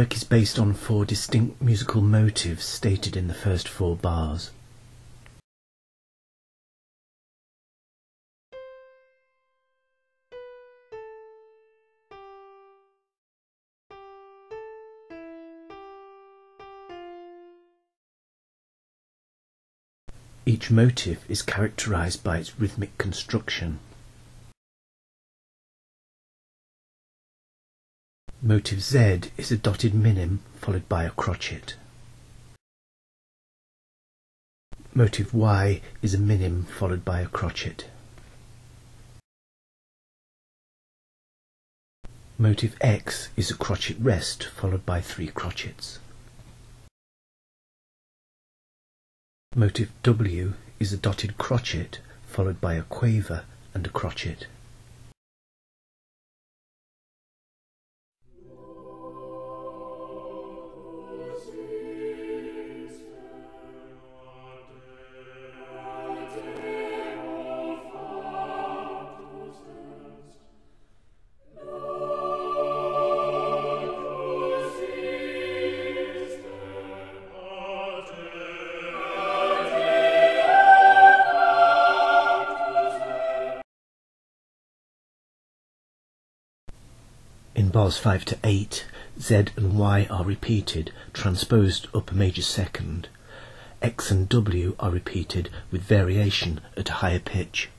work is based on four distinct musical motives stated in the first four bars. Each motive is characterized by its rhythmic construction. Motive Z is a dotted minim followed by a crotchet. Motive Y is a minim followed by a crotchet. Motive X is a crotchet rest followed by three crotchets. Motive W is a dotted crotchet followed by a quaver and a crotchet. Bars 5 to 8, Z and Y are repeated, transposed up a major second. X and W are repeated with variation at a higher pitch.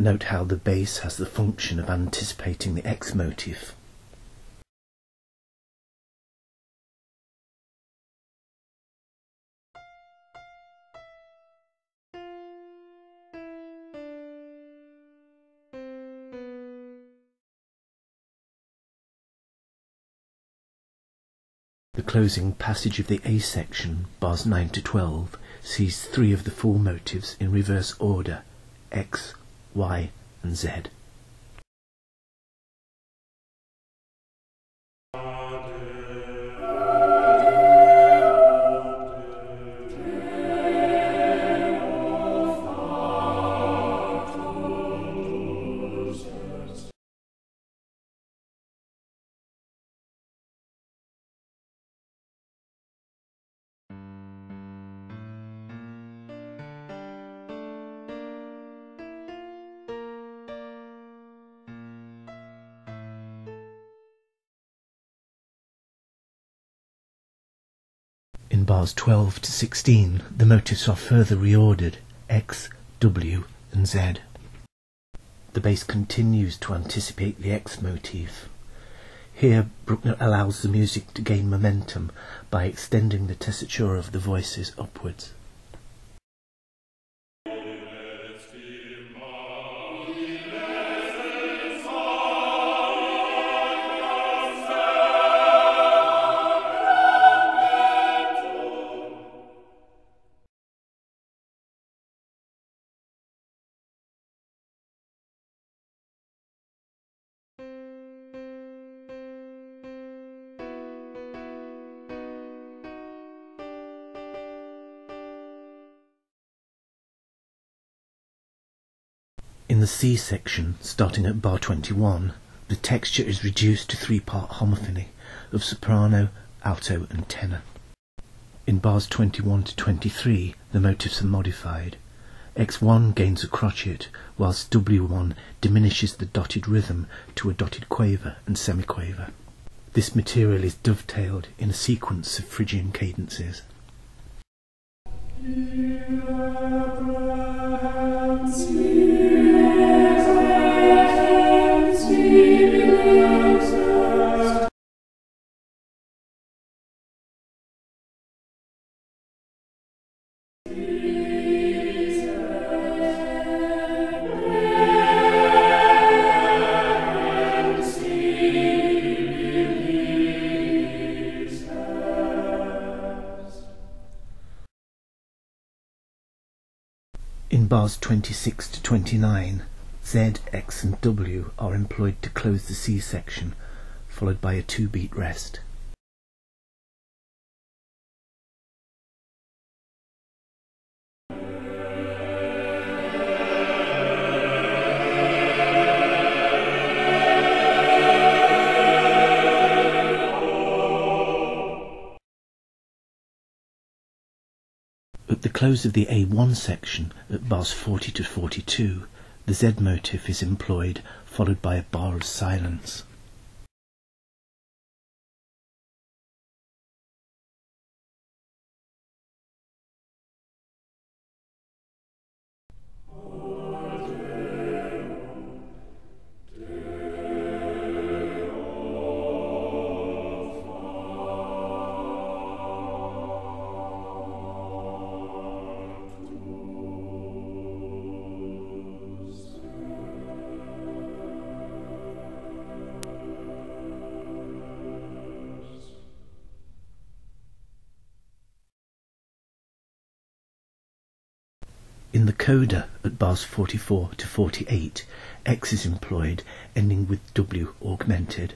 Note how the bass has the function of anticipating the X motif. The closing passage of the A section, bars 9 to 12, sees three of the four motives in reverse order, X, Y and Z. In bars 12 to 16, the motifs are further reordered X, W, and Z. The bass continues to anticipate the X motif. Here, Bruckner allows the music to gain momentum by extending the tessitura of the voices upwards. In the C section, starting at bar 21, the texture is reduced to three-part homophony of soprano, alto and tenor. In bars 21 to 23, the motifs are modified. X1 gains a crotchet, whilst W1 diminishes the dotted rhythm to a dotted quaver and semiquaver. This material is dovetailed in a sequence of Phrygian cadences. In bars 26 to 29, Z, X and W are employed to close the C section, followed by a two-beat rest. At the close of the A1 section, at bars 40 to 42, the Z motif is employed, followed by a bar of silence. In coda at bars 44 to 48, X is employed, ending with W augmented.